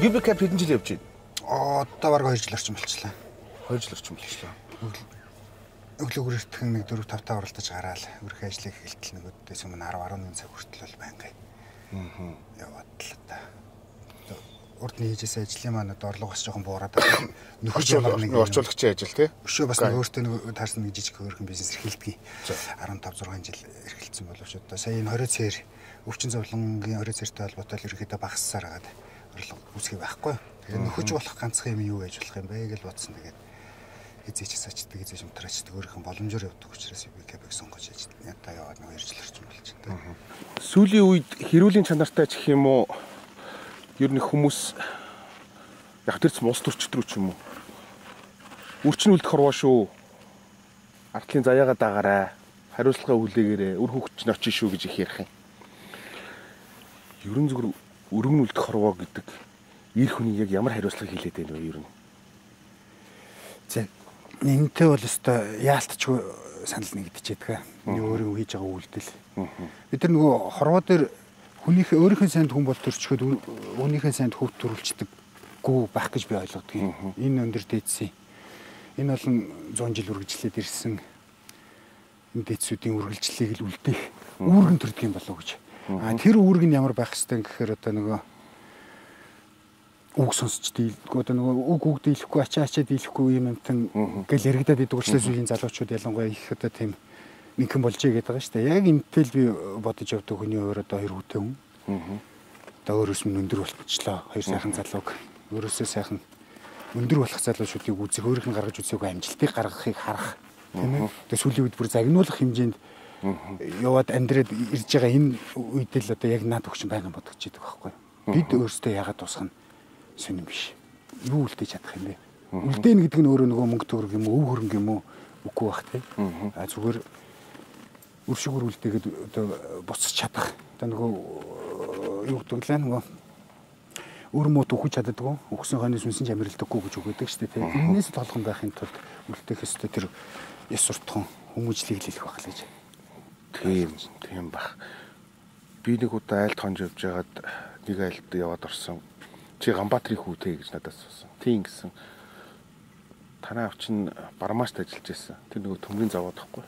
UB Cap хэдэн жил явж байна? Одоо бараг 2 жил орчим болчихлоо. 2 жил орчим болчихлоо. Өглөө гүрэтхэн нэг 4 5 та оролдож гараал. Өрх ажлыг эхэлтэл нөгөөдөөс өмнө 10 11 цаг хүртэл бол байнгай. Аа. Яваад л та. Урдны хийжсэн ажлын маань одоо орлого бас жоохон буураад байна. Нөхөж ямар нэг орчуулагчийн ажил тий. Өшөө бас өөртөө нэг таарсан нэг жижиг хөрхэн бизнес эрхэлдэг. 15 6 жил эрхэлсэн боловч одоо сая энэ 20 цээр өвчин зовлонгийн 20 цээртэй холбоотой л ерөөхдөө багассаар хагаад орлого үүсгий байхгүй. Тэгээ нөхөж болох ганцхан юм юу байж болох юм бэ гэж бодсон. Тэгээд хизээч сачдаг хизээч унтраачдаг өөрийнх нь боломжоор явдаг учраас би кебек сонгож яж ядаа яваад нэг 2 жил орчим байна. Сүүлийн үед хэрүүлийн чанартай ч гэх юм уу ер нь хүмүүс яг тэрч мус төрчтрүү ч юм уу үрчин үлдэх хорвоо шүү. Артлын заяагаа дагаарай. Хариуцлага үлээгээрээ үр хөвгч нь очиж шүү гэж их ярих юм. Ерөн зүгээр өргөн үлдэх хорвоо гэдэг ир хүний яг ямар хариуцлага хийлээд байна вэ ер нь? За энэтэй бол өстой яалтчгүй санал нэгдэжээд байгаа. Өөрөө хийж байгаа үйлдэл. Бид нар нөгөө хорвоо дээр хүнийхээ өөрийнхөө санд хүн бол төрчхөд өөрийнхөө санд хөв төрүүлчихдэггүй байх гэж би ойлгодог юм. Энэ өндөр дээдсийн энэ болон 100 жил үргэлжлээд ирсэн энэ дээдсүүдийн үргэлжлэлийг л үлдээх үүргэн төрдөг юм болов уу гэж. А тэр үүрэг нь ямар байх хэвтэй гэхээр одоо нөгөө үг сонсч дийлэхгүй одоо нөгөө үг үг дийлэхгүй ачаа ачаа дийлэхгүй юм юмтан гэл яригадаад идэг учраас үеийн залуучууд ялангуяа их одоо тийм нэгэн болжээ гэдэг байгаа шүү дээ. Яг энтэл би бодож явдаг хүний өөр одоо хоёр хүүтэй хүн. Одоо өөрөөс минь өндөр болчихлоо. Хоёр сайхан залууг өөрөөсөө сайхан өндөр болох залуучуудыг үзэх, өөрийнх нь гаргаж үзээгүй амжилтыг гаргахыг харах. Тийм ээ. Тэгээ сүүлийн үед бүр загнуулах хэмжээнд яваад амьдраад ирж байгаа энэ үед л одоо яг наад өгчин байнгын бодож идэг байхгүй. Бид өөрсдөө ягаад тусах нь сонирн биш. Юу үлдээж чадах юм бэ? Үлдээн гэдэг нь өөрөө нөгөө мөнгө төгрөг юм уу, өв хөрөнгө юм уу? Үгүй бах тийм. А зүгээр үр шигүр үлдээгээд одоо буцаж чадах. Одоо нөгөө юу гэдэг лээ нөгөө өр мөт өгч чаддаггүй. Өгсөн хойно сүнсэн чамирэлдэггүй гэж үгүйдэг шүү дээ. Тийм. Энээс толгон байхын тулд үлдээх ёстой тэр ёс суртахуун хүмүүжлийг л хэлэх байх л гэж. Тийм, тийм бах. Би нэг удаа айлт хонж явж байгаад нэг айлт яваад орсон. Чи Ганбаатарын хүүтэй гэж надад асуусан. Тийм гэсэн. Танаа авч нь Бармаашт ажиллаж байсан. Тэр нөгөө төмрийн завод тахгүй.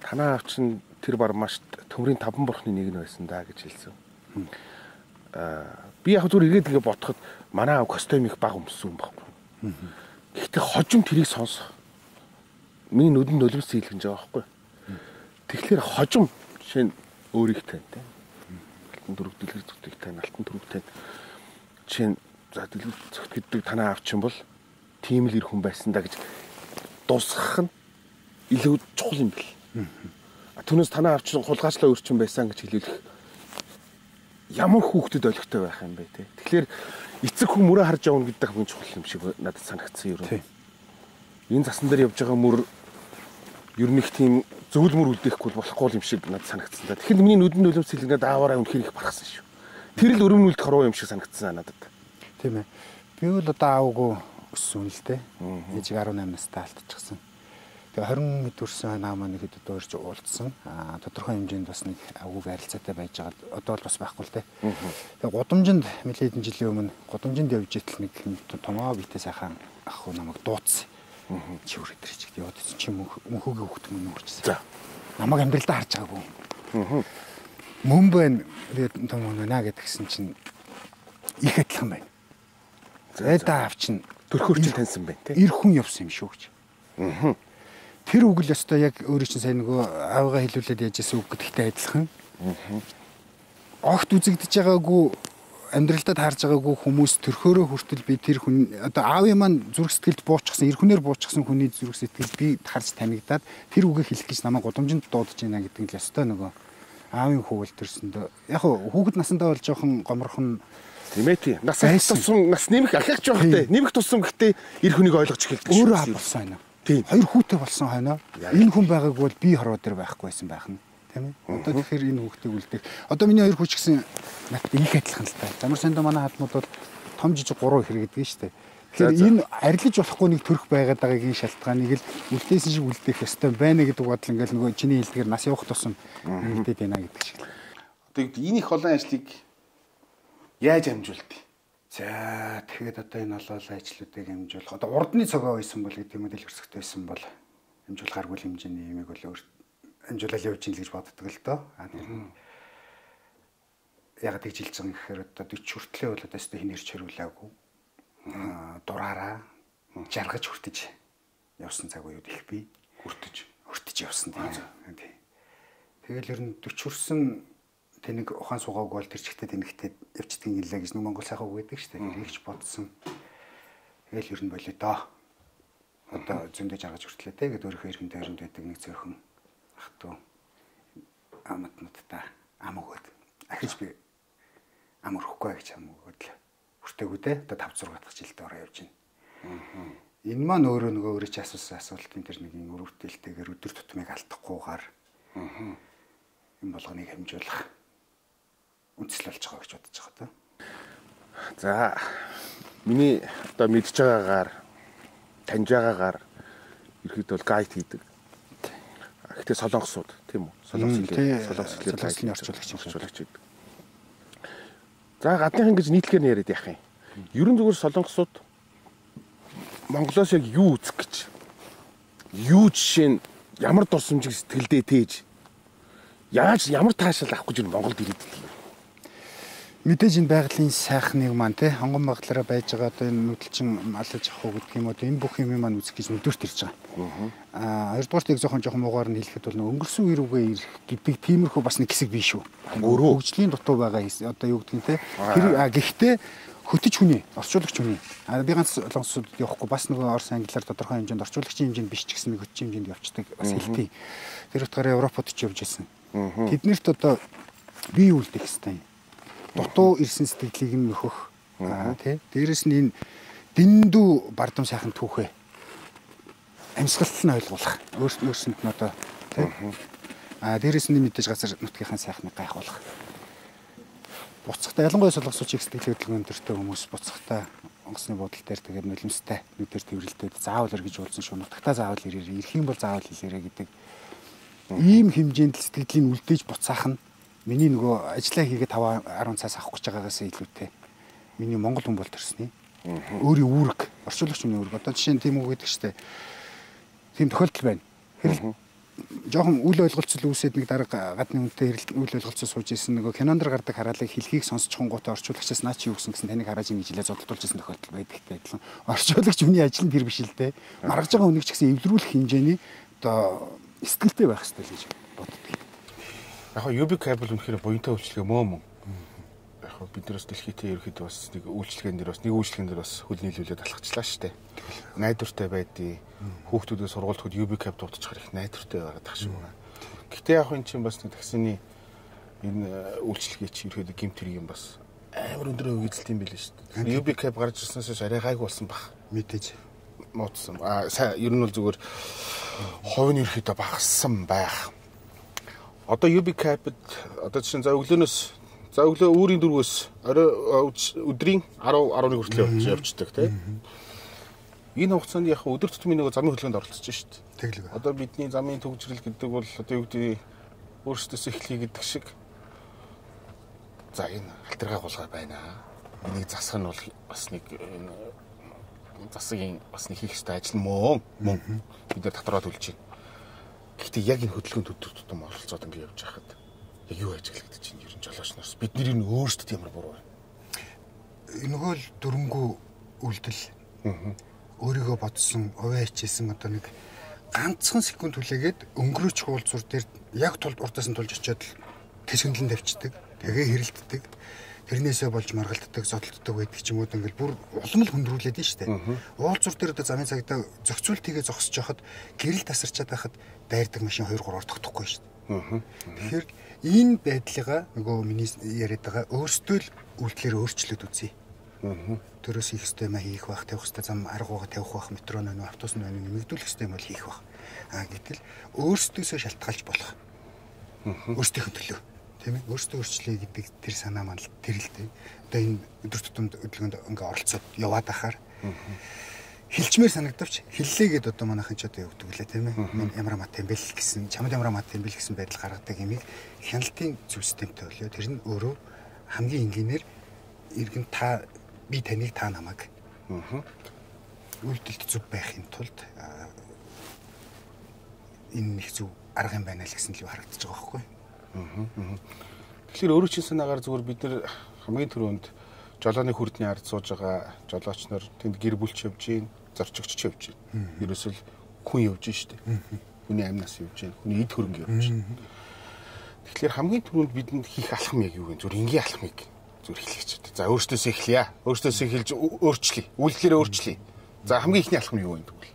Танаа авч нь тэр Бармаашт төмрийн таван бурхны нэг нь байсан даа гэж хэлсэн. Аа би яг зүгээр ирээд ингээ бодоход манай костюм их баг өмссөн юм баггүй. Гэхдээ хожим тэрийг сонсох. Миний нүдэнд нулимс хийлгэж байгаа байхгүй. Тэгэхээр хожим нь өөрийг таньтай. Алтан дөрөв дэлгэр зүтгийг тань, алтан дөрөв тань. Жишээ нь за дэлгэр зүт гэдэг танаа авчин бол тийм л ир хүн байсан да гэж дуусгах нь илүү чухал юм бэл. Түүнээс танаа авчин хулгайчлаа өрчин байсан гэж хэлүүлэх ямар хүүхдэд ойлгохтой байх юм бэ те. Тэгэхээр эцэг хүн мөрөө харж явна гэдэг хүн чухал юм шиг надад санагдсан юм. Энэ засан дээр явж байгаа мөр ер нь их тийм зөвлөмөр үлдээхгүй болохгүй юм шиг надад санагдсан. Тэгэхээр миний нүдэн нулимс сэлгэнэ даавараа үнэхээр их барахсан шүү. Тэр л өрөмнөлт хорвоо юм шиг санагдсан надад. Тийм ээ. Би бол одоо аавгүй өссөн л дээ. Ээжиг 18 настай алдчихсан. Тэгээ 20 хэд төрсэн наа маань хэд одоо ирж уулзсан. Аа тодорхой хэмжээнд бас нэг агууг харилцаатай байж байгаа. Одоо бол бас байхгүй л те. Тэгээ гудамжинд нэлээд жилийн өмнө гудамжинд явж итэл нэг томоо битээ сайхан ах уу намайг дууцсан. Чи өөр өдрөж ихтэй яваад чи мөнхөгийн хөвгт мөн үрчсэн. За. Намайг амьдралдаа харж байгаагүй. Мөн байна. Тэгээд том наа гэдгсэн чинь их адилхан байна. Зайдаа авчин төрхөөрч таньсан байна те. Ир хүн явсан юм шүү гэж. Аа тэр үг л өстой яг өөрөө чинь сайн нөгөө аавгаа хэлүүлээд яжсэн үг гэдэгтэй адилхан. Огт үзэгдэж байгаагүй амьдралдаа таарж байгаагүй хүмүүс төрхөөрөө хүртэл би тэр хүн одоо аавын маань зүрх сэтгэлд буучсан, эр хүнээр буучсан хүний зүрх сэтгэл би харж танигдаад тэр үгийг хэлэх гэж намайг гудамжинд дуудаж байна гэдэг нь л өстой нөгөө аавын хүүгэл төрсөндөө яг хүүхэд насандаа бол жоохон гоморхон тийм. Нас туссан, нас нэмэх ахиач жоох те. Нэмэх туссан гэхдээ эр хүнийг ойлгож эхэлдэг шүү. Өөрөө болсон байна. Тийм. Хоёр хүүтэй болсон хойноо энэ хүн байгааг бол би хорвоо дээр байхгүй байсан байх нь. Тийм ээ. Одоо тэгэхээр энэ хүүхдийг үлдээх. Одоо миний хоёр хүүч гэсэн надад их адилхан л та. Замар сандо манай хадмууд бол том жижиг гурван хэрэг гэдэг нь шүү дээ. Тэгэхээр энэ арилж болохгүй нэг төрх байгаад байгаагийн шалтгааныг л үлдээсэн шиг үлдээх ёстой байна гэдэг бодол ингээл нөгөө чиний хэлдгээр нас явах тусам нэгдээд байна гэдэг шиг. Одоо энэ их олон ажлыг яаж амжуулдаг? За тэгээд одоо энэ олол ажлуудыг хэмжүүлэх. Одоо урдны цогоо байсан бол гэдэг юм уу дэлгэрсэхтэй байсан бол аргуул хэмжээний юмыг бол өөр хэмжүүлэл явж ийн л гэж боддог л доо. А яг тэгж хэлж байгаа юм гэхээр одоо 40 хүртлээ бол одоо өстө хинэрч хэрүүлээгүй. Аа дураараа жаргаж хүртэж явсан цаг үед их би хүртэж хүртэж явсан тийм. Тэгэл ер нь 40 хүрсэн тэнэг ухаан суугаагүй бол тэр чигтээ тэнэгтээ явцдгийг нэлээ гэж нэг Монгол сайхан үг гэдэг шүү дээ. Ч бодсон. Тэгэл ер нь болоо доо. Одоо зөндөө жаргаж хүртлээ те гэдэг өөрийнхөө эрхэм тойронд байдаг нэг зөөхөн ах トゥ амт нутта ам өгөөд ахиж би ам өрөхгүй гэж ам өгөөд л хүртээгүү те одоо 5 6 дахь жилдээ ороо явж байна. Энэ маань өөрөө нөгөө өөрөө ч асуусан асуултын тэр нэг өрөвдөлтэйгээр өдөр тутмыг алдахгүйгээр юм болгоныг хэмжүүлэх үндэслэл болж байгаа гэж бодож байгаа даа. За миний одоо мэдж байгаагаар таньж байгаагаар ерхэд бол гайд хийдэг. Гэхдээ солонгосууд тийм үү? Солонгос хэлээр солонгос хэлээр солонгосны орчуулагч орчуулагч гэдэг. За гадныхан гэж нийтлэгээр яриад яах юм? Ерөн зүгээр солонгосууд Монголоос яг юу үзэх гэж юу жишээ нь ямар дурсамжийг сэтгэлдээ тээж яаж ямар таашаал авах гэж Монголд ирээд байна мэдээж энэ байгалийн сайхныг маань те хонгон багтлаараа байж байгаа одоо энэ нүдэлчин алж авах гэдэг юм уу энэ бүх юм маань үзэх гэж өдөрт ирж байгаа. Аа хоёрдугаарт яг жоохон жоохон муугаар нь хэлэхэд бол өнгөрсөн үе рүүгээ ирэх гэдэг тиймэрхүү бас нэг хэсэг биш үү. Өөрөө хөгжлийн дутуу байгаа одоо юу гэдэг нь те тэр гэхдээ хөтөж хүний орчуулагч хүний а би ганц солонгосууд явахгүй бас нөгөө орос англиар тодорхой хэмжээнд орчуулагчийн хэмжээнд биш ч гэсэн нэг хөтөж хэмжээнд явцдаг бас хэлтий. Тэр утгаараа Европод ч явж байсан. Тэднэрт одоо бие үлдэх хэвээр дутуу ирсэн сэтгэлийг нь нөхөх. Тий. Дээрэс нь энэ дэндүү бардам сайхан түүхээ амьсгалт нь ойлгуулах. Өөрсөнд нь одоо тий. А дээрэс нь мэдээж газар нутгийнхаа сайхныг гайхуулах. Буцахтаа ялангуяа солонгосч их сэтгэл хөдлөмж өндөртэй хүмүүс буцахтаа онгоцны буудлын дээр тэгээд нулимстай нүдээр тэрвэрлдээд заавал эргэж уулзсан шүү нутагтаа заавал ирээрээ ирэх юм бол заавал хэлээрээ гэдэг. Ийм хэмжээнд сэтгэлийн үлдээж буцаах нь миний нөгөө ажиллаа хийгээд 5 10 цаас авах гэж байгаагаас илүүтэй миний монгол хүн бол төрсний. Өөрийн үүрэг, орчуулагч хүний үүрэг. Одоо жишээ нь тийм үг гэдэг чтэй. Тийм тохиолдол байна. Хэрэг жоохон үл ойлголцол үүсээд нэг дарга гадны үнтэй үл ойлголцол сууж исэн нөгөө кинонд гардаг хараалыг хэлхийг сонсчихон гутаа орчуулагчаас наа чи юу гэсэн таныг хараад юм жилээ зодтолж исэн тохиолдол байдагтай адилхан. Орчуулагч хүний ажил нь тэр биш л дээ. Маргаж байгаа хүнийг ч гэсэн эвлэрүүлэх хэмжээний одоо сэтгэлтэй байх хэрэгтэй л гэж боддог. Яг нь UB cable үнэхээр буянтай үйлчлэгээ мөө мөн. Яг нь бид нараас дэлхийдээ ерөөхдөө бас нэг үйлчлэгээн дээр бас нэг үйлчлэгээн дээр бас хөл нийлүүлээд алхачлаа шүү дээ. Найдвартай байдیں۔ Хүүхдүүдээ сургуульд хөл UB cable дуудчих их найдвартай байгаад тах шиг байна. Гэхдээ яг энэ чинь бас нэг таксины энэ үйлчлэгээ чи ерөөхдөө гимт хэрэг юм бас амар өндөр өгөгдөлт юм шүү дээ. UB cable гарч ирснээс арай гайг болсон бах. Мэдээж нууцсан. Аа сайн ер нь бол зүгээр хувь нь ерөөхдөө багассан байх одоо UB Cap-д одоо чинь за өглөөнөөс за өглөө үүрийн дөрвөөс орой өдрийн 10 11 хүртэл явждаг тийм. Энэ хугацаанд яг өдөр тутмын нэг замын хөдөлгөөнд оролцож шүү дээ. Тэглэг. Одоо бидний замын төвчрэл гэдэг бол одоо юу гэдэг өөрсдөөс эхлэе гэдэг шиг за энэ алтергаа гулгай байна. Энийг засах нь бол бас нэг засгийн бас нэг хийх ёстой ажил мөн мөн бид нар татраа төлж байна Гэхдээ яг энэ хөдөлгөөнд өдөр тутам оролцоод ингэ явж байхад яг юу ажиглагдаж чинь ер нь жолооч нараас бидний энэ өөрсдөд ямар буруу байна. Энэхөө л дөрөнгөө үйлдэл. Өөрийгөө бодсон, уваа хичээсэн одоо нэг ганцхан секунд хүлээгээд өнгөрөөч хуулцур дээр яг тулд урдаас нь тулж очиод тэсгэнлэн тавьчихдаг. Тэгээ хэрэлддэг тэрнээсээ болж маргалддаг, зодтолддог байдаг ч юм уу ингээл бүр улам л хөндрүүлээд нь штэ. Уулзуур дээр одоо замын цагтаа зохицуултыгээ зогсож яхад гэрэл тасарчаад байхад дайрдаг машин 2 3-оор тогтохгүй штэ. Тэгэхээр энэ байдлыгаа нөгөө миний яриад байгаа өөрсдөө л үйлдэлээр өөрчлөөд үзье. Төрөөс хийх ёстой юм хийх байх, тавих ёстой зам аргууга тавих байх, метро нөө автобус нөө нэмэгдүүлэх ёстой юм бол хийх байх. А гэтэл өөрсдөөсөө шалтгаалж болох. Өөрсдийнх нь төлөө тийм ээ өөрсдөө өөрчлөе гэдэг тэр санаа маань тэр л дээ. Одоо энэ өдөр тутамд хөдөлгөөнд ингээ оролцоод яваад ахаар хилчмээр санагдавч хиллээ гэд одоо манайхан ч одоо явдаг лээ тийм ээ. Ямар мат юм бэл гэсэн чамд ямар мат юм бэл гэсэн байдал гаргадаг юмыг хяналтын зөв системтэй болоо. Тэр нь өөрөө хамгийн энгийнээр иргэн та би таныг та намайг. Аа. Үйлдэлд зүв байхын тулд энэ нэг зүв арга юм байна л гэсэн л харагдаж байгаа байхгүй. Тэгэхээр өөрөө чинь санаагаар зүгээр бид нар хамгийн түрүүнд жолооны хүрдний ард сууж байгаа жолооч нар тэнд гэр бүлч явж гин, зорчигч явж гин. Ерөөсөл хүн явж гин штэ. Хүний амнаас явж гин, хүний эд хөрөнгө явж гин. Тэгэхээр хамгийн түрүүнд бидэнд хийх алхам яг юу вэ? Зүгээр энгийн алхмыг зүгээр хэлээч. За өөртөөс эхлэе. Өөртөөс эхэлж өөрчлөе. Үйлдэлээрээ өөрчлөе. За хамгийн ихний алхам юу вэ гэвэл?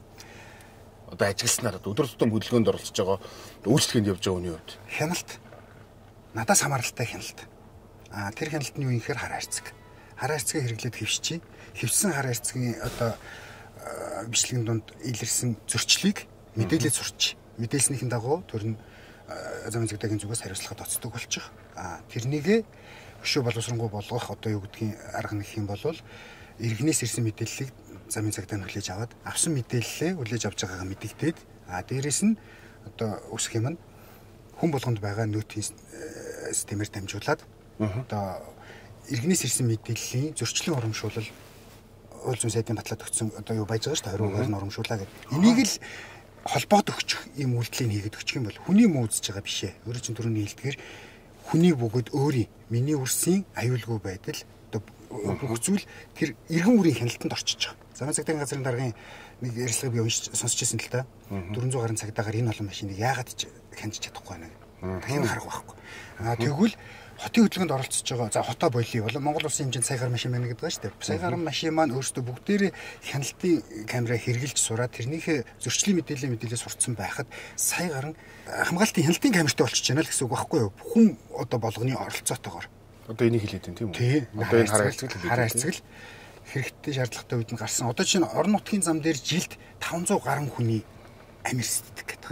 Одоо ажигласнаар өдөр тутам хөдөлгөөнд оролцож байгаа үйлчлэгэнд явж байгаа хүний хувьд хяналт надаас хамааралтай хяналт. А тэр хяналт нь юу юм гэхээр хар хайрцаг. Хар хайрцагийг хэрэглээд хөвшчий. Хөвсөн хар хайрцагийн одоо бичлэгийн дунд илэрсэн зөрчлийг мэдээлэл сурч. Мэдээлснийхэн дагуу тэр нь замын цэгдэгийн зүгээс хариуцлагад оцдог болчих. А тэрнийгээ хөшөө боловсронгуй болгох одоо юу гэдгийг арга нэг юм бол иргэнээс ирсэн мэдээллийг замын цагдаа нь хүлээж аваад авсан мэдээллээ хүлээж авч байгаагаа мэдэгдээд а дээрэс нь одоо үсэх юм нь хүн болгонд байгаа нөөтийн э, системээр дамжуулаад одоо иргэнээс ирсэн мэдээллийн зөрчлийн урамшуулал уул зүйн сайдын батлаад өгсөн одоо юу байж байгаа шүү дээ 20% нь урамшуулаа гэдэг. Энийг л холбоод өгчих юм үйлдэлийг хийгээд өгчих юм бол хүний муу үзэж байгаа биш ээ. Өөрөөр чинь түрүүний хэлдгээр хүний бөгөөд өөрийн миний үрсийн аюулгүй байдал бүх зүйл тэр эргэн үрийн хяналтанд орчиж байгаа. Замын цагтын газрын даргын нэг ярилцлагыг би уншиж сонсч ирсэн л та. 400 гаруй цагдаагаар энэ олон машиныг яагаад ч хянж чадахгүй байна. Тийм харах байхгүй. Аа тэгвэл хотын хөдөлгөөнд оролцож байгаа. За хотоо болио бол Монгол улсын хэмжээнд сая гаруй машин байна гэдэг ба шүү дээ. Сая гаруй машин маань өөрсдөө бүгдээрээ хяналтын камераа хэрэгжилж сураад тэрнийхээ зөрчлийн мэдээлэл мэдээлэл сурцсан байхад сая гаруй хамгаалтын хяналтын камертай болчихж байна л гэсэн үг байхгүй юу? Хүн одоо болгоны оролцоотойгоор. Одоо энийг хэлээд байна тийм үү? Одоо энэ хараа хэлцэл хэлээд. Хараа хэлцэл хэрэгтэй шаардлагатай үед нь гарсан. Одоо чинь орон нутгийн зам дээр жилд 500 гаруй хүний амир сэтдэг гэдэг.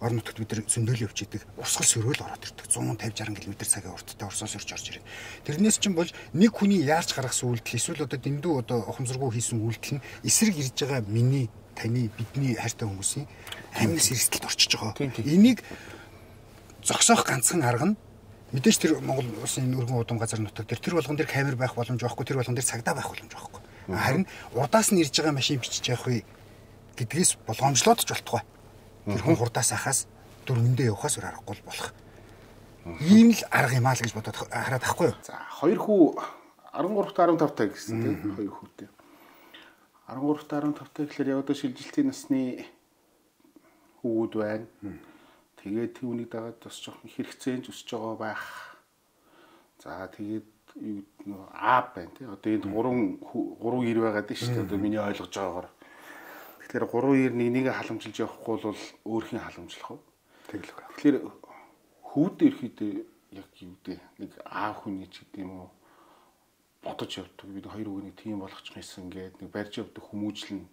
Орон нутгад бид нар зөндөөл явж идэг. Урсгал сөрөөл ороод ирдэг. 150 60 км цагийн урттай урсгал сөрж орж ирээд. Тэрнээс чинь бол нэг хүний яарч гаргасан үйлдэл эсвэл одоо дэндүү одоо ухамсаргуу хийсэн үйлдэл нь эсрэг ирж байгаа миний таны бидний хайртай хүмүүсийн амнаас эрсдэлд орчиж байгаа. Энийг зогсоох ганцхан арга нь мэдээж тэр Монгол улсын өргөн удам газар нутаг дээр тэр болгон дээр камер байх боломж байхгүй тэр болгон дээр цагдаа байх боломж байхгүй. Харин удаас нь ирж байгаа машин бичиж явах вэ гэдгээс болгоомжлоод ч болтугай. Тэр хүн хурдаас ахаас дөрвөндөө явахаас өөр аргагүй болох. Ийм л арга юм аа л гэж бодоод хараад ахгүй юу. За хоёр хүү 13-т 15 таа гэсэн тийм хоёр хүүтэй. 13-т 15 таа гэхэлэр одоо шилжилтийн насны хүүгүүд байна. Тэгээд түүнийг дагаад бас жоохон хэрэгцээнд өсөж байгаа байх. За тэгээд юу нөө А байна тий. Одоо энд 3 3 ир байгаад шүү дээ. Одоо миний ойлгож байгаагаар. Тэгэхээр 3 ир нэг нэгэ халамжилж явахгүй бол өөрхийн халамжлах уу? Тэгэл. Тэгэхээр хүүд ирэхэд яг юу дээ нэг А хүний ч гэдэм үү бодож явдаг. бид хоёр үгийг тийм болгочих юмсан гээд нэг барьж явдаг хүмүүжлэн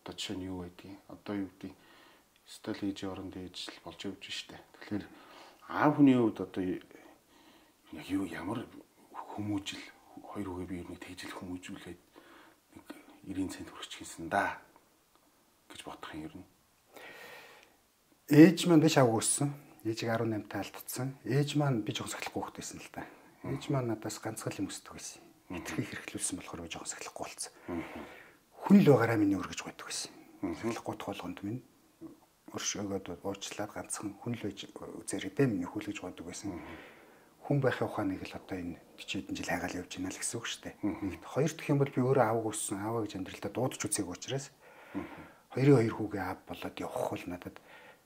одоо жишээ нь юу байдгийг одоо юу гэдэг стол хийж оронд ээж л болж явж штэ. Тэгэхээр аав хүний хувьд одоо яг юу ямар хүмүүжил хоёр үгээ би нэг тэгжил хүмүүжүүлээд нэг 90 цент хүрч хийсэн да гэж бодох юм ер нь. Ээж маань биш авах өссөн. Ээжийг 18 та алдсан. Ээж маань би жоохон сахлахгүй хөхтэйсэн л та. Ээж маань надаас ганцхан юм өсдөг байсан. Хитрхи хэрэглүүлсэн болохоор би жоохон сахлахгүй болсон. Хүн л байгаараа миний өргөж байдаг байсан. Сахлахгүй толгонд минь өршөөгөөд уучлаад ганцхан хүн л байж үзээрэй миний хүлээж годог байсан. Хүн байхын ухааныг л одоо энэ 40 хэдэн жил хайгаал явж байна л гэсэн үг шүү дээ. Хоёр дахь юм бол би өөрөө аав өссөн, ааваа гэж амьдралдаа дуудаж үзээг учраас хоёрын хоёр хүүгээ аав болоод явах бол надад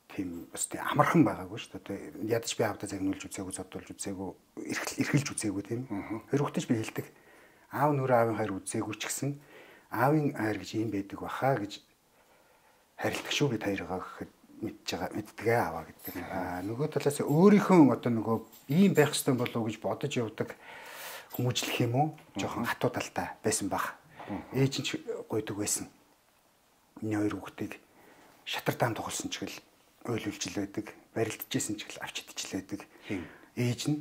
тийм бас тийм амархан байгаагүй шүү дээ. Ядаж би аавдаа загнуулж үзээгүй, зодуулж үзээгүй, эрхэлж үзээгүй тийм. Хоёр хүүхдээ ч би хэлдэг. Аав нүрэ аавын хоёр үзээгүй ч гэсэн аавын хайр гэж юм байдаг баха гэж харилдаг шүү бид хоёроо гэхэд мэдж байгаа мэддгээ аваа гэдэг. Аа нөгөө талаас өөрийнхөө одоо нөгөө ийм байх хэрэгтэй болов уу гэж бодож явдаг хүмүүжлэх юм уу? Жохон хатуу талтай байсан баг. Ээж нь гойдог байсан. Миний хоёр хүүхдийг шатар даам тоглосон ч гэл ойлулжил байдаг. Барилдажсэн ч гэл авч идчихл байдаг. Ээж нь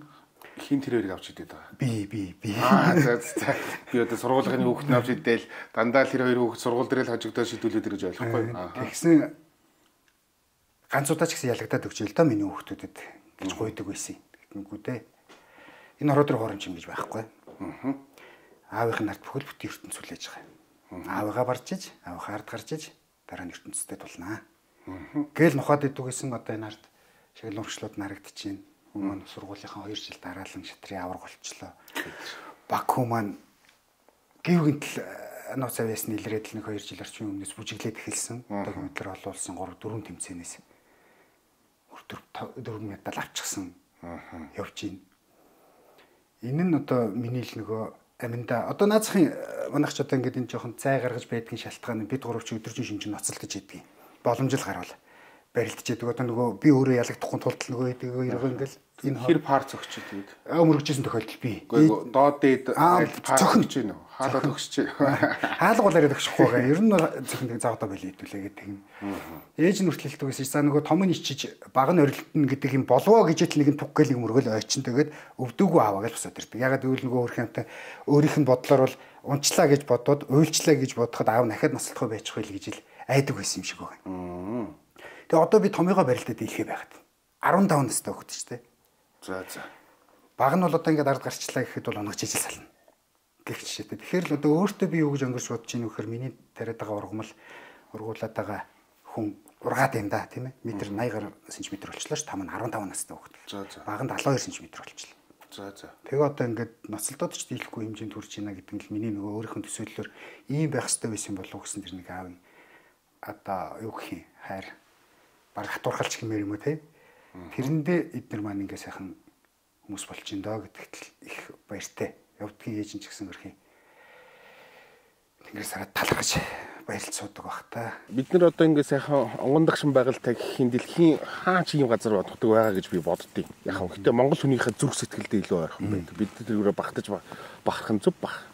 хин тэрээр авч идээд байгаа. Би би би. Аа за за. Би одоо сургуулийн хүүхэд нь авч идэл дандаа л тэр хоёр хүүхэд сургууль дээр л хажигдаа шидүүлээд ирэж ойлгохгүй. Тэгсэн ганцудаа ч гэсэн ялагдаад өгч л доо миний хүүхдүүдэд гэж гуйдаг байсан. Тэгэнгүү дээ. Энэ ороо дээр хоромч юм гэж байхгүй. аавынх нь ард бүхэл бүтэн ертөнц хүлээж байгаа. Аавыгаа барж иж, аавынхаа ард гарч иж дараа нь ертөнцтэй тулнаа. Гээл нухад идвгэсэн одоо энэ ард шагнал урагшлууд нарагдчихээн. Хүмүүс маань сургуулийнхаа 2 жил дараалан шатрын авраг болчлоо. Баку маань гівгэнтэл нууц авьяасны илрээд л нэг 2 жил орчим өмнөөс бүжиглээд эхэлсэн. Одоо хэмтлэр олуулсан 3 4 тэмцээнээс дөрөв медаль авчихсан явж байна. Энэ нь одоо миний л нөгөө аминда одоо наацхийн манайх ч одоо ингээд энэ жоохон цай гаргаж байдгийн шалтгаан бид гурав ч өдөржин шинж ноцолдож идэгий. Боломжил гарвал барилдчихэд одоо нөгөө би өөрөө ялагдахгүй тулд нөгөө идэг ерөө ингээл энэ хэр пар зөгчөд үед өмөргөжсэн тохиолдол. Гэхдээ доод дээд цохин гэж байна уу? Хаалга байна. Хаалга болоо төгсөхгүй байгаа. Ер нь цохин завдаа байл хэдүүлээ гэдэг юм. Ээж нь хүртэл хэлдэг байсан. За нөгөө том нь ичиж баг нь орилтно гэдэг юм болвоо гэж л нэг туг гэлэг мөргөл ойчин тэгээд өвдөгөө аваа гэж босоод ирдэг. Ягаад гэвэл нөгөө хөрх юмтай өөрийнх нь бодлоор бол унчлаа гэж бодоод уйлчлаа гэж бодоход аав дахиад наслахгүй байж хөл гэж л айдаг байсан юм шиг байна. Тэгээ одоо би томьёогоо барилдаад дийлхээ байгаад 15 настай хөхт ч тийм За за. Баг нь бол одоо ингээд ард гарчлаа гэхэд бол онгоч ижил сална. Гэх жишээтэй. Тэгэхээр л одоо өөртөө би юу гэж өнгөрч бодож ийн вэхээр миний тариад байгаа ургамал ургуулад байгаа хүн ургаад юм да тийм ээ. Метр 80 гаруй сантиметр болчлоо ш 5 нь 15 настай хөхт. За за. Баг нь 72 сантиметр болчлоо. За за. Тэгээ одоо ингээд ноцолдоод ч дийлэхгүй хэмжээнд хүрч ийна гэдэг нь миний нөгөө өөрийнх нь төсөөллөөр ийм байх хэрэгтэй байсан болов уу гэсэн тэр нэг аав одоо юу гэх юм хайр баг хатуурхалч гэмээр юм уу те Тэрэндээ эднэр маань ингээ сайхан хүмүүс болж ин доо гэдэгт их баяртай. Явдгийн ээж нь ч гэсэн өрхийн. Тэнгэр сараа талархаж баярлж суудаг бах та. Бид нар одоо ингээ сайхан онгондагшин байгальтай гэхийн дэлхийн хаа ч юм газар боддог байгаа гэж би боддیں۔ Яг хөө гэтээ Монгол хүнийхээ зүрх сэтгэлдээ илүү ойрхон байдаг. Бид тэрүүрээ багтаж бахарх нь зүв бах.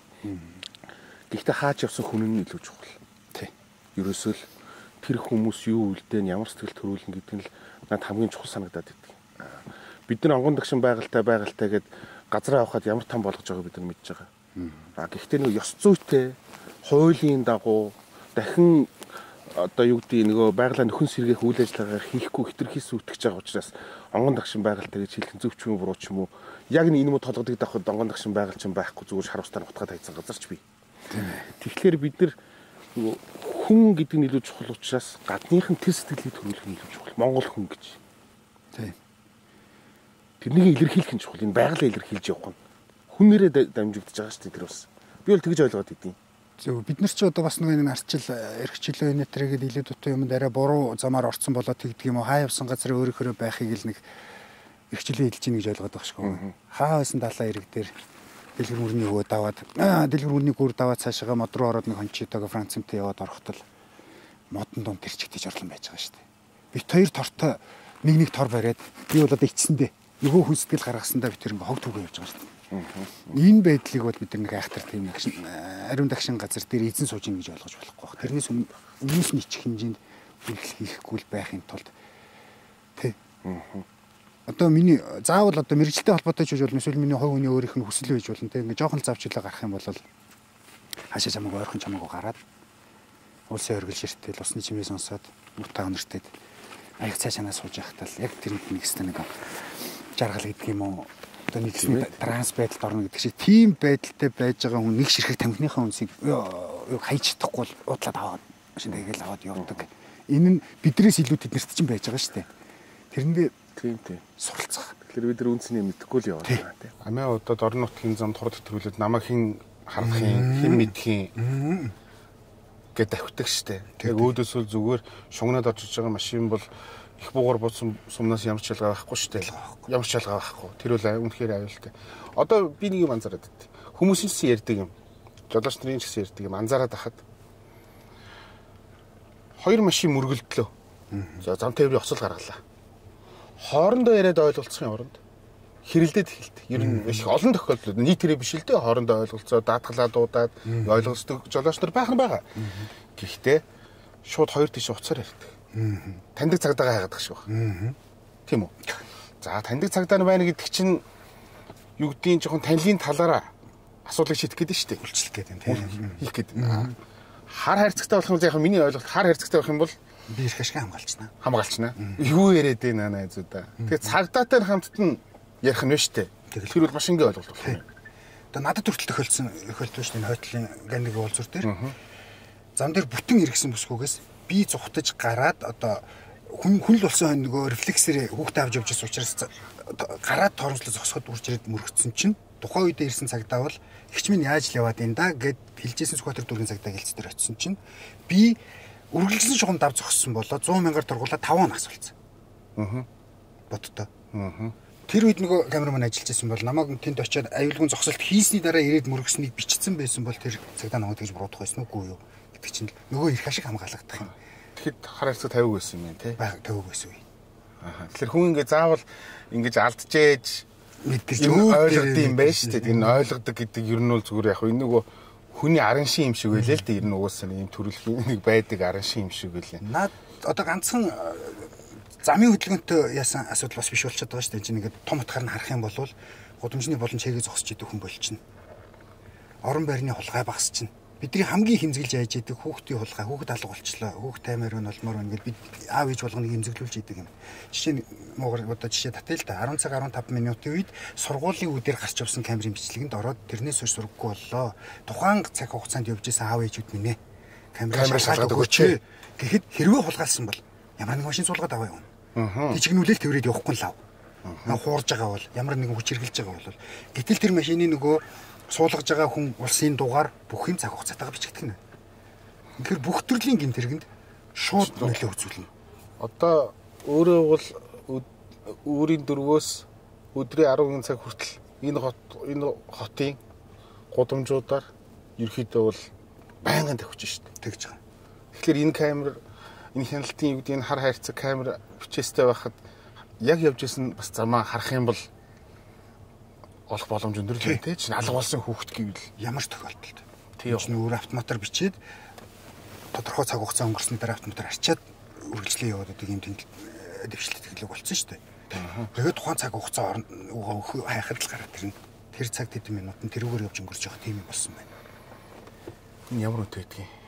Гэхдээ хаач явсан хүн нь илүү чухал. Тий. Ерөөсөө л тэр хүмүүс юу үлдээн ямар сэтгэл төрүүлнэ гэдэг нь л надад хамгийн чухал санагдаад байдаг. Бид нар онгон дагшин байгальтай байгальтай гээд газраа авахад ямар том болгож байгааг бид нар мэдж байгаа. А гэхдээ нэг ёс зүйтэй хуулийн дагуу дахин одоо юу гэдэг нөгөө байгалаа нөхөн сэргээх үйл ажиллагаагаар хийхгүй хитрхи сүтгэж байгаа учраас онгон дагшин байгальтай гэж хэлэх зөв ч юм уу буруу ч юм уу яг энэ юм толгодыг давхад онгон дагшин байгаль чинь байхгүй зүгээр шаравстаар утгаад хайцсан газар ч бий. Тэгэхээр бид нар нөгөө хүн гэдэг нь илүү чухал учраас гадныхан тэр сэтгэлийг төрүүлэх нь илүү чухал. Монгол хүн гэж. Тийм. Тэрнийг илэрхийлэх нь чухал. Энэ байгалаа илэрхийлж явах нь. Хүнээрээ дамжигдаж байгаа шүү дээ тэр бас. Би бол тэгж ойлгоод идэв. Зөв бид нар ч одоо бас нэг энэ арчил эрхчлөө нэтрээгээд илүү дутуу юмд арай буруу замаар орцсон болоод тэгдэг юм уу хаа явсан газар өөрөөхөө байхыг л нэг эрхчлөө хэлж ийн гэж ойлгоод байгаа шүү. Хаа байсан далаа ирэг дээр дэлгэр мөрний хөө даваад дэлгэр мөрний гүр даваад цаашаа мод руу ороод нэг хончитойгоо Францмтэй яваад орохдол модон дунд тэрчгдэж орлон байж байгаа шүү дээ. Бит хоёр тортой нэг нэг тор бариад би бол одоо ичсэндээ нөгөө хүн сэтгэл гаргасандаа тэр ингээ хог түгөө явж байгаа шүү дээ. Энэ байдлыг бол бид нэг айхтар тийм ариун дагшин газар дээр эзэн сууж ийн гэж ойлгож болохгүй байна. Тэрнээс өмнөөс нь ичих хэмжээнд хэрэглэх хийхгүй байхын тулд тий одоо миний заавал одоо мэрэгчлээ холбоотой ч гэж болно эсвэл миний хувь хүний өөрийнх нь хүсэл байж болно те. Ингээ жоохон завч хилээ гарах юм бол хаашаа чамайг ойрхон чамайг гараад улсын оргил ширтэл усны чимээ сонсоод муртаа өнөртөд аяг цаашаа сууж байхтаа л яг тэр нэг хэсэг нэг жаргал гэдэг юм уу? Одоо нэг транс байдалд орно гэдэг шиг тийм байдалтай байж байгаа хүн нэг ширхэг тамхиныхаа үнсийг хайж чадахгүй бол уудлаад аваад машин тэгэл аваад явдаг. Энэ нь биднээс илүү тэднэрт чинь байж байгаа шүү дээ. Тэрэндээ Тийм тийм. суралцах. Тэгэхээр бид нар үнцнийг мэдхгүй л яваад байгаа тийм. Амиа удаад орон нутгийн зам тур төтгөлөд намайг хин харах юм, хин мэдх юм гэд давхдаг штэ. Яг өөдөөсөө зүгээр шугнаад орж иж байгаа машин бол их буугаар буусан сумнаас ямар ч ялгаа байхгүй штэ. Ямар ч ялгаа байхгүй. Тэр бол үнэхээр аюултай. Одоо би нэг юм анзаараад байт. Хүмүүс ч ярьдаг юм. Жолооч нарын ч гэсэн ярьдаг юм. Анзаараад ахад хоёр машин мөргөлдлөө. За зам тээврийн оцол гаргалаа хоорондоо яриад ойлголцохын оронд хэрэлдээд эхэлдэг. Ер нь их олон тохиолдолд нийтээрээ биш л дээ хоорондоо ойлголцоо даатгалаа дуудаад ойлголцдог жолооч нар байх нь байгаа. Гэхдээ шууд хоёр тийш уцаар ярьдаг. Таньдаг цагдаагаа хайгадаг шүү. Тийм үү? За таньдаг цагдаа нь байна гэдэг чинь юу гэдгийг жоохон танилын талаараа асуудлыг шийдэх гэдэг нь шүү дээ. Үйлчлэх гэдэг юм тийм. Хийх гэдэг. Хар хайрцагтай болох юм яг миний ойлголт хар хайрцагтай байх юм бол би их ашиг хамгаалчна. Хамгаалчна. Юу яриад байна найзуудаа. Тэгээ цагдаатай хамтд нь ярих нь штэ. Тэр бол маш энгийн ойлголт болох юм. Одоо надад хүртэл тохиолдсон тохиолдсон шүү дээ хойтлын ганdig уулзуур дээр. Зам дээр бүтэн иргэсэн бүсгүйгээс би зүхтаж гараад одоо хүн хүн л болсон нөгөө рефлексээр хүүхдээ авч явж байсан учраас гараад торомжлол зогсоход урж ирээд мөрөгцсөн чинь тухайн үедээ ирсэн цагдаа бол ихч минь яаж л яваад энэ да гэд хэлжсэн Сүхбаатар дүүргийн цагдаа гэлц дээр очисон чинь би үргэлжлэн шугам дав зогссон болоо 100 мянгаар тургуулаад 5 хоногс болсон. Аа. Бодтоо. Аа. Тэр үед нөгөө камераман ажиллаж байсан бол намайг тэнд очиод аюулгүй зогсолт хийсний дараа ирээд мөрөгснийг бичсэн байсан бол тэр цагдаа намайг тэгж буруудах байсан үгүй юу гэдэг чинь нөгөө их ашиг хамгаалагдах юм. Тэгэхэд хар харьцаа тавиг байсан юм те. Баг тавиг байсан үе. Аа. Тэгэхээр хүн ингээ заавал ингэж алдчихээж мэдэрч ойлгод юм байна шүү дээ. Энэ ойлгодог гэдэг ер нь бол зүгээр яг энэ нөгөө хүний арын шин юм шиг байлээ л дээ. Ер нь угаасаа ийм төрөлхийн нэг байдаг арын шин юм шиг байлээ. Наад одоо ганцхан замын хөдөлгөөнтэй яасан асуудал бас биш болчиход байгаа шүү дээ. Энд ингээд том утгаар нь харах юм бол гудамжны боломж хэгийг зогсож идэх хүн болчихно. Орон байрны хулгай багасчихна. Бидний хамгийн хэмзгэлж яаж идэг хүүхдийн хулгай, хүүхд алга болчлоо, хүүхд таймаар нь олмоор байна гэд бид аав ээж болгоныг хэмзэглүүлж идэг юм. Жишээ нь муугар одоо жишээ татъя л да 10 цаг 15 минутын үед сургуулийн үдээр гарч явсан камерын бичлэгэнд ороод тэрнээс хойш сургаггүй боллоо. Тухайн цаг хугацаанд явж исэн аав ээжүүд минь. Камераа шалгаад өгөөч. Тэгэхэд хэрвээ хулгайлсан бол ямар нэгэн машин суулгаад аваа явна. Тижигнүүлэл тэрээд явахгүй л ав. Хуурж байгаа бол ямар нэгэн хүч хэрглэж байгаа бол гэтэл тэр машины нөгөө суулгаж байгаа хүн улсын дугаар бүх юм цаг хугацаатайгаар бичигдэх нь. Тэгэхээр бүх төрлийн гэмт хэрэгэнд шууд нөлөө үзүүлнэ. Одоо өөрөө бол өөрийн дөрвөөс өдрийн 10 цаг хүртэл энэ хот энэ хотын гудамжуудаар ерөөхдөө бол байнгын тавьж штт тэгж байгаа. Тэгэхээр энэ камер энэ хяналтын юу гэдэг энэ хар хайрцаг камер бичээстэй байхад яг явж исэн бас замаа харах юм бол олох боломж өндөр л тийм чинь алга болсон хүүхэд гэвэл ямар ч тохиолдолд тийм чинь өөр автоматар бичээд тодорхой цаг хугацаа өнгөрсөний дараа автоматар арчаад үргэлжлээ яваад байдаг юм тэнд дэвшлэлт хэлэг болсон шүү дээ. Тэгээд тухайн цаг хугацаа хайхад л гараад ирнэ. Тэр цаг тэдэн минут нь тэрүүгээр явж өнгөрч явах тийм юм болсон байна. Энэ ямар үнэтэй гэдгийг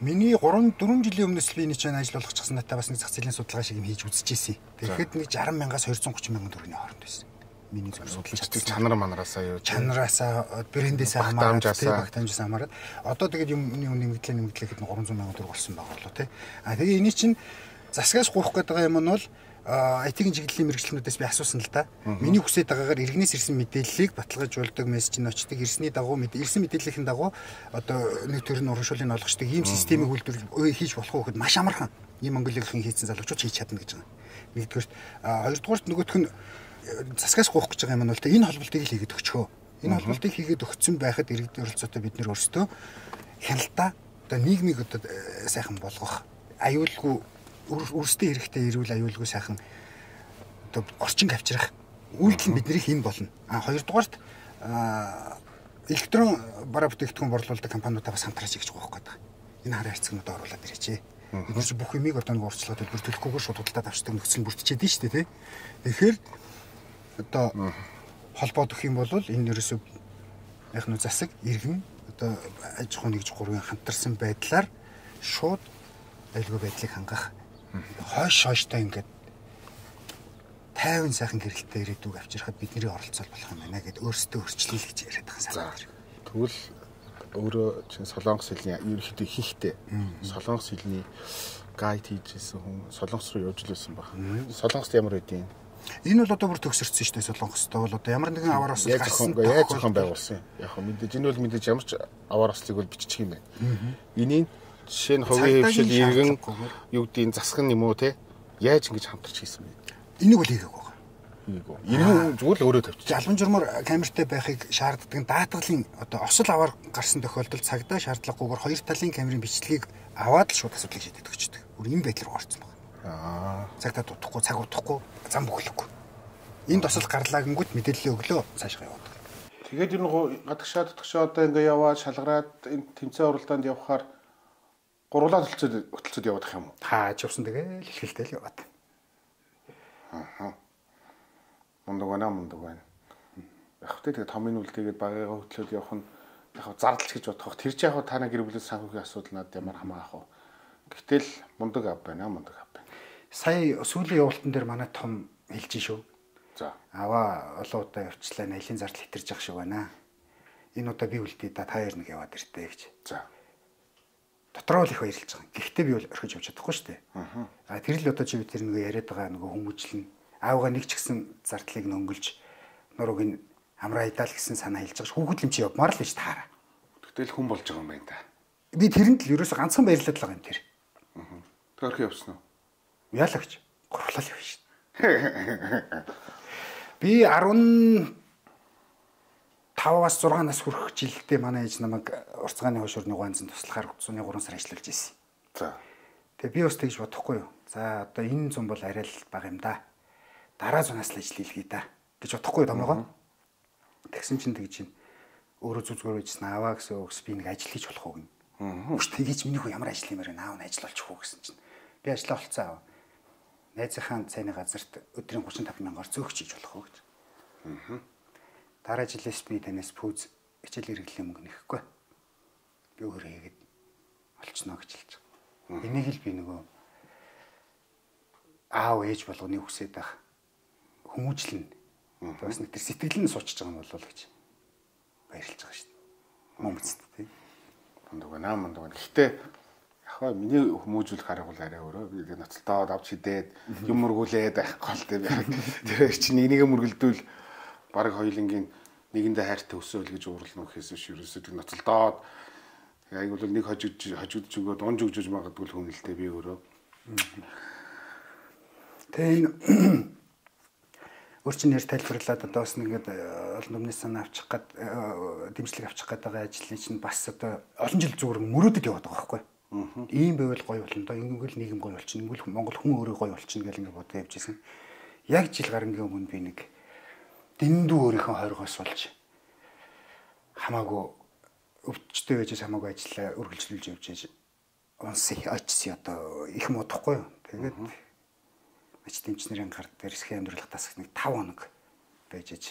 Миний 3 4 жилийн өмнөөс би энэ чинь ажил болгочихсан надад бас нэг зах зээлийн судалгаа шиг юм хийж үзчихсэн. Тэгэхэд нэг 60 мянгаас 230 мянган төгрөгийн хооронд байсан. Миний зөв судалж чанар манараасаа юу чанараасаа брэндээсээ хамаарат багтаамжаас хамаарат одоо тэгээд юмны нэмэгдлээ нэмэгдлэхэд 300 мянган төгрөг болсон байгаа болоо тий. А тэгээ энэ чинь засгаас гуйх гээд байгаа юм нь бол IT-ийн чиглэлийн мэрэгчлэнүүдээс би асуусан л да. Миний хүсэж байгаагаар иргэнээс ирсэн мэдээллийг баталгаажуулдаг мессеж нь очдог. Ирсний дагуу ирсэн мэдээллийн дагуу одоо нэг төрлийн урамшууллыг олгочдаг ийм системийг үйлдвэр хийж болох уу гэхэд маш амархан. Ийм Монголын хийсэн залуучууд хийж чадна гэж байгаа. Нэгдүгээрт хоёрдугаарт нөгөөх нь засгаас гуйх гэж байгаа юм нь бол энэ холболтыг л хийгээд өгчхөө. Энэ холболтыг хийгээд өгсөн байхад иргэдийн оролцоотой бид нэр өөрсдөө хяналтаа одоо нийгмийг одоо сайхан болгох аюулгүй өөрсдөө хэрэгтэй эрүүл аюулгүй сайхан одоо орчин авчрах үйлдэл нь бидний хийн болно. А хоёрдугаарт электрон бараа бүтээгдэхүүн борлуулдаг компаниудаа бас хамтраач гэж байгаа байхгүй. Энэ хараа хайрцагнуудаа оруулаад ирээч. Бид нар бүх юмыг одоо нэг урьдчилаад төлбөр төлөхгүйгээр шууд худалдаад авчдаг нөхцөл бүрдчихэд нь шүү дээ тий. Тэгэхээр одоо холбоод өгөх юм бол энэ ерөөсөө яг нь засаг иргэн одоо аж ахуйн нэгж гурвын хамтарсан байдлаар шууд айлгүй байдлыг хангах хойш хойштой ингээд тайван сайхан гэрэлтэй ирээдүг авчирхад бидний оролцол болох юм байна гэд өөрсдөө өөрчлөе гэж яриад байгаа сайн. Тэгвэл өөрөө чинь солонгос хэлний ерөнхийдөө хийхтэй солонгос хэлний гайд хийжсэн хүн солонгос руу явж лээсэн баг. Солонгост ямар байдیں۔ Энэ бол одоо бүр төгсөрсөн шүү дээ солонгостой бол одоо ямар нэгэн аваар осол гарсан яаж зохион байгуулсан. Яг хөө мэдээж энэ бол мэдээж ямар ч аваар ослыг бол бичих юм байна. Энийг Жишээ нь хувийн хөвшил иргэн юу гэдгийг засах юм уу те? Яаж ингэж хамтарч хийсэн бэ? Энийг үл хийгээг байгаа. Хийгээг. Иргэн зүгээр л өөрөө тавьчих. Жалбан журмаар камертай байхыг шаарддаг даатгалын одоо осол аваар гарсан тохиолдолд цагдаа шаардлагагүйгээр хоёр талын камерын бичлэгийг аваад л шууд асуудлыг шийдэж өгчдөг. Бүр энэ байдал руу орсон байна. Аа. Цагдаа дутахгүй, цаг удахгүй, зам бүхлэхгүй. Энд осол гарлаа гингүүт мэдээлэл өглөө цаашгаа яваад. Тэгээд ер нь гадагшаа дутагшаа одоо ингээ яваад шалгараад энэ тэмцээн уралдаанд явхаар гурлаа төлцөд хөтөлцөд явах юм уу? Хааж явсан тэгэл хэлхэлтэй л яваад. Аа. Мундаг байна мундаг байна. Яг хөтэ тэгээ томын үлдээгээд багыгаа хөтлөөд явах нь яг зардалч гэж бодох. Тэр чинь яг та нар гэр бүлийн санхүүгийн асуудал надад ямар хамаах вэ? Гэтэл мундаг ав байна мундаг ав. Сая сүүлийн явуултан дээр манай том хэлж шүү. За. Аваа олон удаа явчлаа, нэлээд зардал хитэрж явах шиг байна. энэ удаа би үлдээ да та хоёр нэг яваад иртээ гэж. За. Дотроо л их баярлж байгаа. Гэхдээ би бол орхиж явж чадахгүй шүү дээ. Аа тэр л одоо чи тэр нөгөө яриад байгаа нөгөө хүмүүжлэн аавга нэг ч гэсэн зардлыг нөнгөлж нурууг нь амраа идаал гэсэн санаа хэлж байгаа ш. Хүүхэд юм чи явмаар л биш таараа. Тэгтэл хүн болж байгаа юм байна да. Би тэрэнд л ерөөсө ганцхан баярлаад л байгаа юм тэр. Тэг орхи явсан уу? Яалагч гурлал явна дээ. Би 10 5-аас 6 нас хүрэх жилдээ манай ээж намайг урцгааны хошуурны ганцхан туслахаар 3 сар ажиллаж ирсэн. За. Тэгээ би бас тэгж бодохгүй юу. За одоо энэ зам бол арай л бага юм да. Дараа зунаас л ажил хийлгэе да гэж бодохгүй томоогоо. Тэгсэн чинь тэгж чинь өөрөө зүзгээр үйсэн аваа гэсэн үгс би нэг ажил хийж болох уу гин. Үш тэгэж миний хүү ямар ажил юмэр аав нь ажил болчих уу гэсэн чинь. Би ажиллаа болцсон аав. Найзынхаа цайны газарт өдрийн 35 мянгаар зөөгч хийж болох уу гэж. Аа дараа жилээс би танаас пүүз хичээл хэрэглээ мөнгө нэхэхгүй. Би өөрөө хийгээд олцноо гэж хэлж байгаа. Энийг л би нөгөө аав ээж болгоны хүсээд байх хүмүүжлэн бас нэг тэр сэтгэл нь суучж байгаа юм болов гэж баярлж байгаа шүү дээ. Момцд тий. Мундаг байна мундаг байна. Гэхдээ яг миний хүмүүжүүлэх арга бол арай өөрөө. Би ноцтолдоод авч хидээд юм мөргүүлээд байхгүй л дээ. Тэр чинь нэг нэгэ мөргөлдүүл баг хоёулынгийн нэгэндээ хайртай өсөөл гэж уурлна гэхээс биш ерөөсөө тэг ноцолдоод яг бол нэг хожиж хожигдж өгөөд унж өгж магадгүй хүн л дээ би өөрөө. Тэгээ энэ өрчин нэр тайлбарлаад одоо бас нэгэд олон өмнөс санаа авчих гад дэмжлэг авчих гад байгаа ажлын чинь бас одоо олон жил зүгээр мөрөөдөд яваад байгаа байхгүй. Ийм байвал гоё болно доо ингэвэл нийгэм гоё болчихно. Ингэвэл Монгол хүн өөрөө гоё болчихно гэл ингэ бодоо явж исэн. Яг жил гарангийн өмнө би нэг дэндүү өөрийнхөө хоригоос болж хамаагүй өвчтэй байж хамаагүй ажиллаа үргэлжлүүлж явж байж унс очсон одоо их модохгүй юу. Тэгээд ач дэмчнэрийн гар дээр схем амьдралах тасах нэг 5 хоног байж аж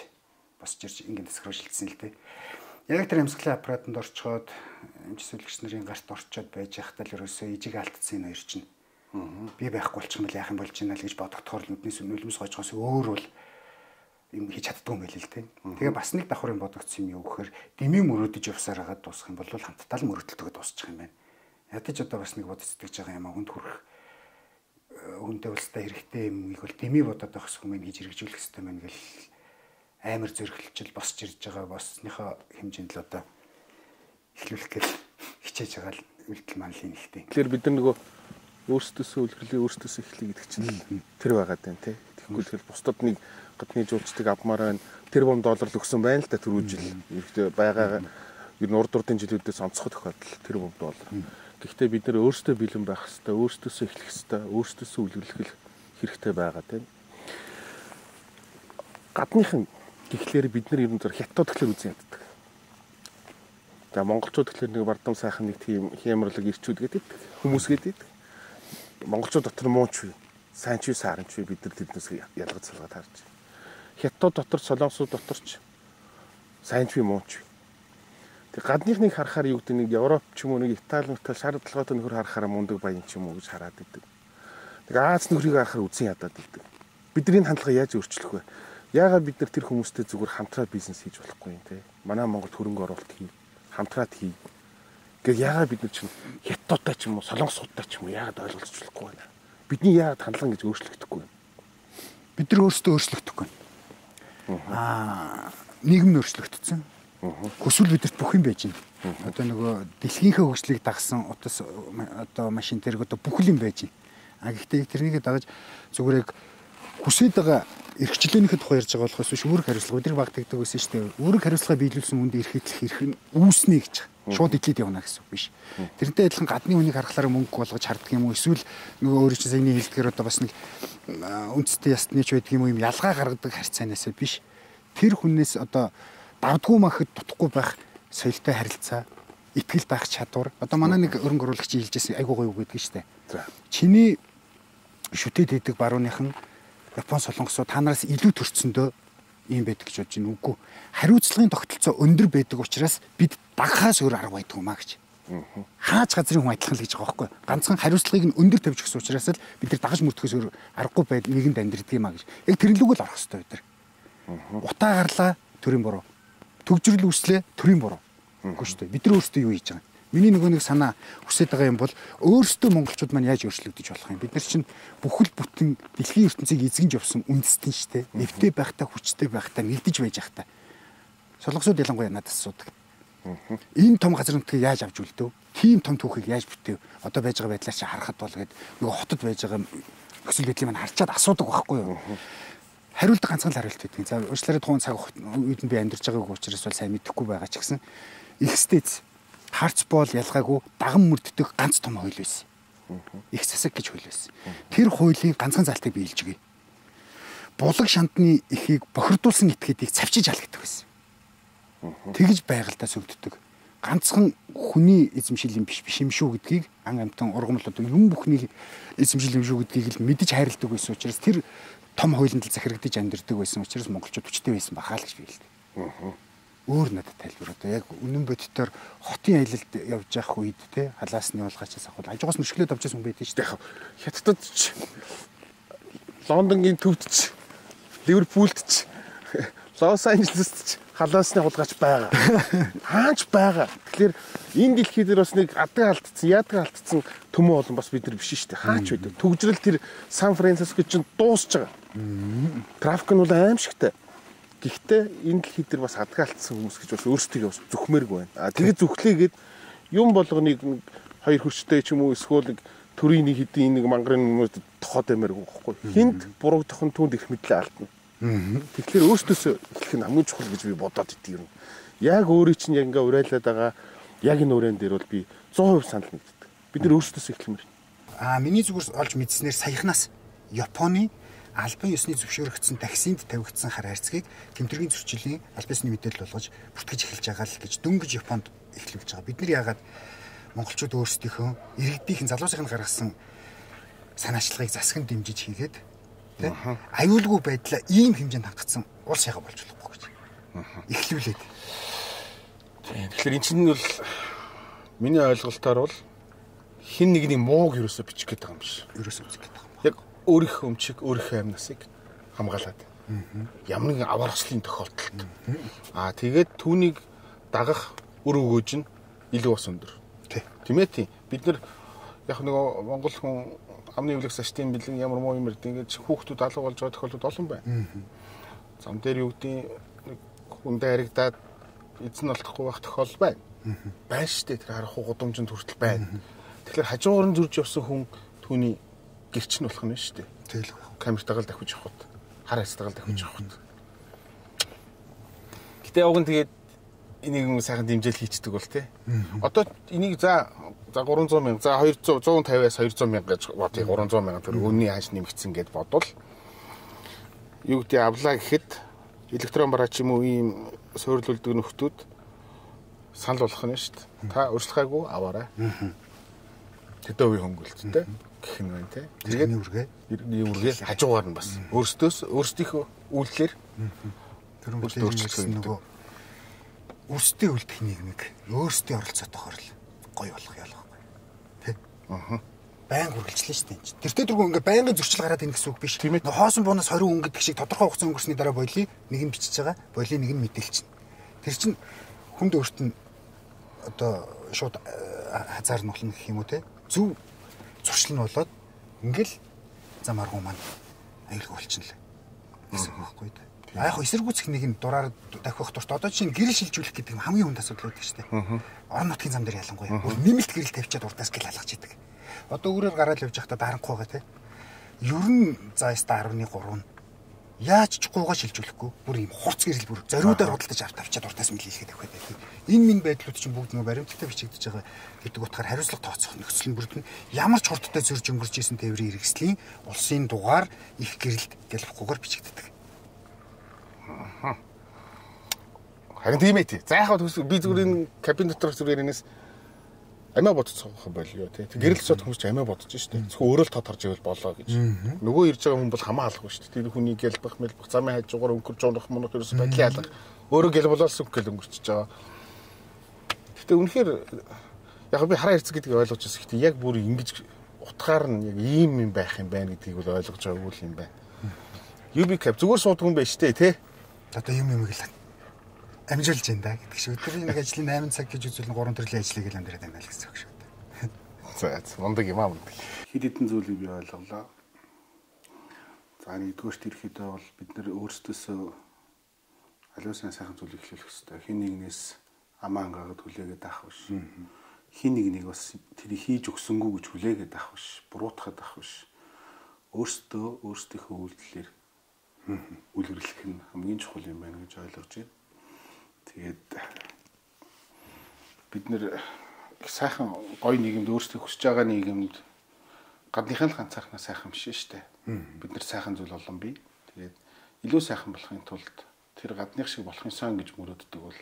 босч ирж ингээд тасгар шилжсэн л дээ. Яг тэр амьсгалын аппаратанд орчхоод эмч сүлгч нарын гарт орчоод байж байхдаа л ерөөсөө ижиг алдсан энэ хоёр чинь. Би байхгүй болчих юм бол яах юм болж байна л гэж бодогдохоор л нүднээс нүлмс гойчгоос өөр бол юм хийж чаддгүй юм байл л те. Тэгээ бас нэг давхрын бодогдсон юм юу гэхээр дэмий мөрөөдөж явсаар хагаад дуусах юм бол хамтдаа л мөрөөдөлтөд дуусчих юм байна. Ядаж одоо бас нэг бод сэтгэж байгаа юм а хүнд хүрэх хүнтэй уулзтай хэрэгтэй юмыг бол дэмий бодоод байх хүмүүс хийж хэрэгжүүлэх хэрэгтэй байна гэл амар зөргөлчл босч ирж байгаа босныхоо хэмжээнд л одоо эхлүүлэх гэл хичээж байгаа л үйлдэл манлын ихтэй. Тэгэхээр бид нар нөгөө өөрсдөөсөө үлгэрлээ өөрсдөөсөө эхлэе гэдэг чинь тэр байгаад байна тий. Тэгэхгүй тэгэл бусдад нэг гадны жуулчдыг авмаар байна. Тэр бом доллар л өгсөн байна л да түрүү жил. Ихдээ байгаа ер нь урд урдын жилүүдээс онцгой тохиолдол тэр бом доллар. Гэхдээ бид нэр өөрсдөө бэлэн байх хэрэгтэй, өөрсдөөсөө эхлэх хэрэгтэй, өөрсдөөсөө үлгэрлэх хэрэгтэй байгаа тийм. Гадныхан тэгэхээр бид нар ер нь зур хятад тэгэхээр үзэн яддаг. За монголчууд тэгэхээр нэг бардам сайхан нэг тийм хямрлаг ирчүүд гэдэг хүмүүс гэдэг. Монголчууд дотор мууч бий сайн ч саарн ч бид нар тэднээс ялгаж салгаад харж хятад дотор солонгосууд доторч сайн ч юм уу ч. Тэг гадныхныг харахаар юу гэдэг нэг Европ ч юм уу нэг Итали мөртөл шар толгойтой нөхөр харахаараа мундаг баян ч юм уу гэж хараад идэг. Тэг Аз нөхрийг харахаар үзэн ядаад идэг. Бидний хандлага яаж өөрчлөх вэ? Яагаад бид нар тэр хүмүүстэй зүгээр хамтраа бизнес хийж болохгүй юм те? Манай Монголд хөрөнгө оруулалт хий, хамтраад хий. Гэхдээ яагаад бид нар чинь хятадтай ч юм уу, солонгосуудтай ч юм уу яагаад ойлголцохгүй байна? Бидний яагаад хандлага гэж өөрчлөгдөхгүй вэ? Бид нар өөрсдөө өөрчлөгдөхгүй аа нийгэм нь өөрчлөгдсөн. Хүсвэл бидэрт бүх юм байж байна. Одоо нөгөө дэлхийнхээ хөгжлийг дагсан утас одоо машин тэрэг одоо бүх юм байж байна. А гэхдээ тэрнийг дагаж зүгээр яг хүсээд байгаа эрхчлөөнийхөө тухай ярьж байгаа болохоос биш үүрэг хариуцлага өдрийг багтагддаг байсан шүү дээ. Үүрэг хариуцлага биелүүлсэн үнд эрхэтлэх эрх нь үүснэ гэж шууд идлээд явна гэсэн үг биш. Тэрнтэй адилхан гадны хүнийг харахлаараа мөнгө болгож харддаг юм уу? Эсвэл нөгөө өөрөө чинь саяны хэлдгээр одоо бас нэг үндэстэй ястны ч байдаг юм уу? Юм ялгаа гаргадаг харьцаанаасаа биш. Тэр хүнээс одоо давдггүй махад дутхгүй байх соёлтой харилцаа, итгэл байх чадвар. Одоо манай нэг өрөнгө оруулагч хэлжсэн айгуу гоё үг гэдэг шүү дээ. Чиний шүтээд идэг барууныхан Япон солонгосоо танараас илүү төрцөндөө ийм байдаг гэж бодож байна. Үгүй. Хариуцлагын тогтолцоо өндөр байдаг учраас бид дагахаас өөр арга байдгүй маа гэж. Хаач газрын хүн адилхан л гэж байгаа байхгүй. Ганцхан хариуцлагыг нь өндөр тавьж өгсөн учраас л бид нар дагаж мөрдөхөөс өөр аргагүй байд нэгэнд амьдрдаг юм а гэж. Яг тэр лүгэл орох хэрэгтэй бид нар. Утаа гарлаа төрийн буруу. төгжрөл үүслээ төрийн буруу. Үгүй шүү дээ. Бид нар өөрсдөө юу хийж байгаа юм? Миний нөгөө нэг санаа хүсэж байгаа юм бол өөрсдөө монголчууд маань яаж өөрчлөгдөж болох юм? Бид нар чинь бүхэл бүтэн дэлхийн ертөнцийг эзэгж явсан үндэстэн шүү дээ. Эвтэй байхтаа хүчтэй байхтаа нэгдэж байж байхтаа. Солонгосууд ялангуяа надад асуудаг. Энэ том газар нутгийг яаж авч үлдээв? Тийм том түүхийг яаж бүтээв? Одоо байж байгаа байдлаар чи харахад бол гээд нөгөө хотод байж байгаа өсөл байдлыг маань харчаад асуудаг байхгүй юу? Хариулт ганцхан л хариулт өгдөг. За уучлаарай тухайн цаг үед би амьдарч байгааг учраас бол сайн мэдэхгүй байгаа ч гэсэн ихстэйц харц боол ялгаагүй даган мөрддөг ганц том хууль байсан. Их засаг гэж хууль байсан. Тэр хуулийн ганцхан залтыг биелж өгье. Булаг шантны ихийг бохирдуулсан этгээдийг цавчиж алгаддаг байсан. Тэгж байгальтаа сүгддэг. Ганцхан хүний эзэмшил юм биш биш юм шүү гэдгийг ан амтан ургамал одоо юм бүхний эзэмшил юм шүү гэдгийг л мэдэж хайрладаг байсан учраас тэр том хуулинд л захирагдаж амьдэрдэг байсан учраас монголчууд хүчтэй байсан бахаа л гэж би хэлдэг өөр надад тайлбар одоо яг үнэн бодитоор хотын аялалд явж явах үед те халаасны уулгачаас авах аж ахуйс мөшгөлөд авч байсан хүн байдаг шүү дээ. Хятадд ч Лондонгийн төвд ч Ливерпулд ч Лос Анжелест ч халаасны хулгайч байгаа. Хаач байгаа. Тэгэхээр энэ дэлхий дээр бас нэг адаг алдсан, яадаг алдсан төмөө олон бас бид нар биш шүү дээ. Хаач байдаг. Төгжрөл тэр Сан Франциско чинь дуусч байгаа. Трафик нь бол аимшигтай. Гэхдээ энэ дэлхий дээр бас адгаалтсан хүмүүс гэж бас өөрсдөө бас зүхмээргүй байна. А тэгээд зүхлээгээд юм болгоныг хоёр хөрчтэй ч юм уу эсвэл нэг төрийн нэг хэдийн нэг мангарын хүмүүс тохоод ямааргүй байхгүй. Хинт буруудах нь түүнд их мэдлээ алдна. Тэгэхээр өөртөөсөө эхлэх нь хамгийн чухал гэж би бодоод идэв юм. Яг өөрийн чинь яг ингээ урайлаад байгаа яг энэ уурын дээр бол би 100% санал нэгддэг. Бид нар өөртөөсөө эхлэмээр. Аа миний зүгээр олж мэдснээр саяхнаас Японы албан ёсны зөвшөөрөгдсөн таксинд тавигдсан хар хайрцгийг тэмдэргийн зөрчилийн албан ёсны мэдээлэл болгож бүртгэж эхэлж байгаа л гэж дөнгөж Японд эхлүүлж байгаа. Бид нар яагаад монголчууд өөрсдийнхөө иргэдийнхэн залуусынх нь гаргасан санаачлагыг засган дэмжиж хийгээд тийм аюулгүй байдлаа ийм хэмжээнд хангацсан улс яга болж болохгүй гэж эхлүүлээд. Тэгэхээр эн чинь бол миний ойлголтоор бол хин нэгний мууг ерөөсө бичих гээд байгаа юм биш. Ерөөсө бичих гээд өөрийнхөө өмчийг өөрийнхөө амнасыг хамгаалаад ямар нэгэн аваргачлалын тохиолдолд аа тэгээд түүнийг дагах өр өгөөж нь илүү бас өндөр. Тийм ээ тийм. Бид нар яг нөгөө Монгол хүн амны эвлэг саштын бэлэн ямар муу юм ирдэг ингэж хүүхдүүд алга болж байгаа тохиолдол олон байна. Зам дээр юу гэдэг хүндээ харагдаад эзэн олдохгүй байх тохиол байна. Байна шүү дээ. Тэр харах гудамжинд хүртэл байна. Тэгэхээр хажуугаар нь зурж явсан хүн түүний гэрч нь болох нь шүү дээ. Тэгэл камертагаал давхиж явахд хар хайстагаал давхиж явахд. Гэтэ уг нь тэгээд энийг юм сайхан дэмжээл хийцдэг бол тий. Одоо энийг за за 300 мянга за 200 150-аас 200 мянга гэж бодъё 300 мянга төгрөг үнний хааш нэмэгдсэн гэд бодвол юу гэдэг авлаа гэхэд электрон бараа ч юм уу ийм суйрлуулдаг нөхдүүд санал болох нь шүү дээ. Та өршлөхаагүй аваарай. Тэдөө үе хөнгөлт тий гэх юм байна те. Тэгээд үргээ. Иргэний үргээ хажуугаар нь бас өөрсдөөс өөрсдийнхөө үйлдэлээр тэрэн бүл өөрчлөлт нөгөө өөрсдөө үлдэх нийгмийг өөрсдөө оролцоотойгоор л гоё болох ялгаагүй. Тэ. Аа. Баян хүргэлжлээ шүү дээ. Тэртээ дөрвөө ингээ байнгын зөрчил гараад ийн гэсэн үг биш. Хоосон буунаас 20 хүн гэдэг шиг тодорхой хугацаанд өнгөрсний дараа болий нэг нь бичиж байгаа. Болий нэг нь мэдээлчин. Тэр чинь хүнд өөрт нь одоо шууд хазаар нухлах гэх юм уу те. Зөв зуршил нь болоод ингээл зам аргуу маань аюулгүй болчихно л гэсэн үг байхгүй да. А яг эсэргүүцэх нэг нь дураар дахих дурт одоо чинь гэрэл шилжүүлэх гэдэг нь хамгийн хүнд асуудал байдаг шүү дээ. Орон нутгийн зам дээр ялангуяа нэмэлт гэрэл тавьчаад урдаас гэл алгаж идэг. Одоо өөрөөр гараад явж байхдаа даранхгүй байгаа те. Ер нь за яста 10.3 нь яаж ч гуугаа шилжүүлэхгүй бүр юм хурц гэрэл бүр зориудаар худалдаж авт авчаад уртаас мэлхийхэд авах байдаг. Энэ минь байдлууд чинь бүгд нөгөө баримттай бичигдэж байгаа гэдэг утгаар хариуцлага тооцох нөхцөл нь бүрдэн ямар ч хурдтай зөрж өнгөрч исэн тээврийн хэрэгслийн улсын дугаар их гэрэлд гэлбэхгүйгээр бичигддэг. Харин тийм ээ тий. За яг би зүгээр энэ кабин дотор зүгээр энэс амиа бодцох болио тий. Гэрэл цод хүмүүс ч амиа бодож штэ. Зөвхөн өөрөө л тод харж ивэл болоо гэж. Нөгөө ирж байгаа хүн бол хамаа алах штэ. Тэр хүний гэлбэх мэлбэх замын хажуугаар өнгөрч унах мунах ерөөс байдлын алга. Өөрөө гэл болоолсон гэл өнгөрчихөж байгаа. Гэтэ үнэхээр яг би хараа хэрцэг гэдгийг ойлгож байна. Гэтэ яг бүр ингэж утгаар нь яг ийм юм байх юм байна гэдгийг бол ойлгож байгаагүй юм байна. UB cap зүгээр суудаг юм байна штэ тий. Одоо юм юм гэл амжилж байна да гэдэг шиг. Өдрийн нэг ажлын 8 цаг гэж үзвэл 3 төрлийн ажлыг л амьдраад байна л гэсэн үг шүү дээ. За мундаг юм аа мундаг. Хэд хэдэн зүйлийг би ойлголоо. За нэгдүгээрт ирэхэд бол бид нэр өөрсдөөсөө аливаа сайхан зүйлийг эхлүүлэх хэрэгтэй. Хин нэгнээс амаа ангаагаад хүлээгээд авах биш. Хин нэг нэг бас тэрийг хийж өгсөнгүү гэж хүлээгээд авах биш. Буруутахад авах биш. Өөрсдөө өөрсдийнхөө үйлдэлээр үлгэрлэх нь хамгийн чухал юм байна гэж ойлгож байна. Тэгээд бид нэр сайхан гоё нийгэмд өөрсдөө хүсэж байгаа нийгэмд гадныхын ганцаархнаа сайхан биш шүү дээ. Бид нар сайхан зүйл олон бий. Тэгээд илүү сайхан болохын тулд тэр гадных шиг болохын сон гэж мөрөөддөг бол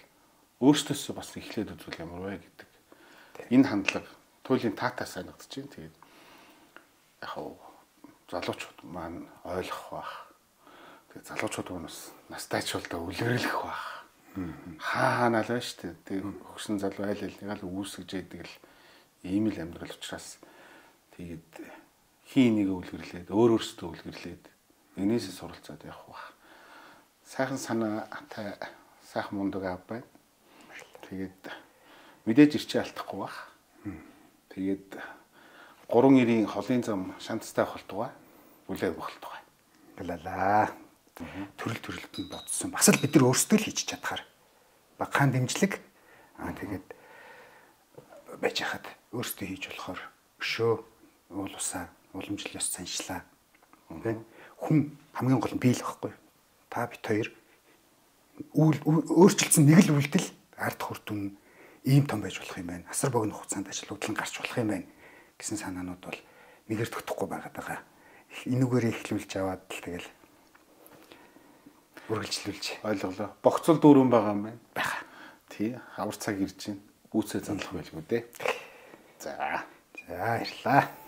өөртөөсөө бас эхлээд үзвэл ямар вэ гэдэг. Энэ хандлага туйлын таатаа санагдаж байна. Тэгээд яг залуучууд маань ойлгох бах Тэгээ залуучууд уунаас настайч бол да үлгэрлэх бах. Хаана л байна шүү дээ. Тэгээ хөгсөн залуу айл айл нэг л үүсгэж яадаг л ийм л амьдрал учраас тэгээд хий нэг үлгэрлээд өөр өөрсдөө үлгэрлээд энээсээ суралцаад явах бах. Сайхан санаатай сайхан мундаг ав байна. Тэгээд мэдээж ирчээ алдахгүй бах. Тэгээд гурван ирийн холын зам шантастай болтугай үлээ болтугай. Галала төрөл төрөлд нь бодсон. Бас л бид нар өөрсдөө л хийж чадхаар багахан дэмжлэг аа тэгээд байж хахад өөрсдөө хийж болохоор өшөө уул усаа уламжлал ёс заншлаа. Тэ хүн хамгийн гол нь бий л байхгүй. Та бит хоёр үйл өөрчлөлтсөн нэг л үйлдэл ард хүртүн ийм том байж болох юм байна. Асар богино хугацаанд ажилуулан гарч болох юм байна гэсэн санаанууд бол нэгээр төгтөхгүй байгаад байгаа. Энүүгээр ихлүүлж аваад л тэгэл үргэлжлүүлж. Ойлголоо. Богцол дүүрэн байгаа юм байна. Бага. Тий. Хавар цаг ирж байна. Үүсээ занлах байлгүй дээ. За. За ярьлаа.